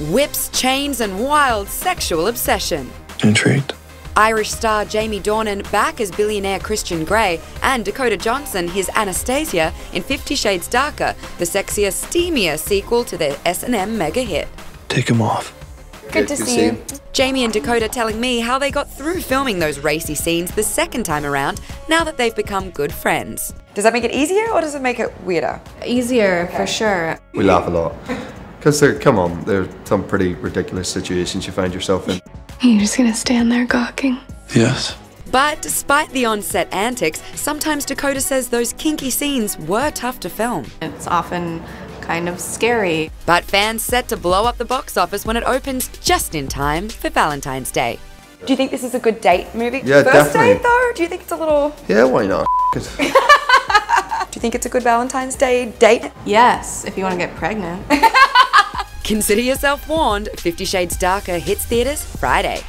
whips, chains, and wild sexual obsession. Intrigued. Irish star Jamie Dornan back as billionaire Christian Grey, and Dakota Johnson his Anastasia in Fifty Shades Darker, the sexier, steamier sequel to their S&M mega hit. Take him off. Good to see you. Jamie and Dakota telling me how they got through filming those racy scenes the second time around now that they've become good friends. Does that make it easier or does it make it weirder? Easier for sure. We laugh a lot. Because there, come on, there are some pretty ridiculous situations you find yourself in. You're just gonna stand there gawking. Yes. But despite the on-set antics, sometimes Dakota says those kinky scenes were tough to film. It's often kind of scary. But fans set to blow up the box office when it opens just in time for Valentine's Day. Do you think this is a good date movie? Yeah, First definitely. date though? Do you think it's a little. Yeah, why not? Do you think it's a good Valentine's Day date? Yes, if you want to get pregnant. Consider yourself warned, Fifty Shades Darker hits theaters Friday.